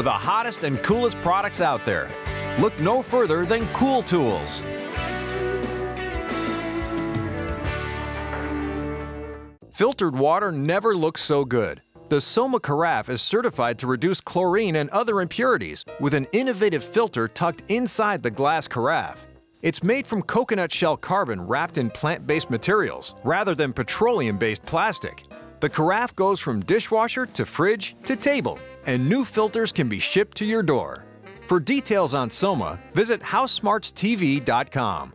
for the hottest and coolest products out there. Look no further than Cool Tools. Filtered water never looks so good. The Soma Carafe is certified to reduce chlorine and other impurities with an innovative filter tucked inside the glass carafe. It's made from coconut shell carbon wrapped in plant-based materials rather than petroleum-based plastic. The carafe goes from dishwasher to fridge to table, and new filters can be shipped to your door. For details on Soma, visit HouseSmartsTV.com.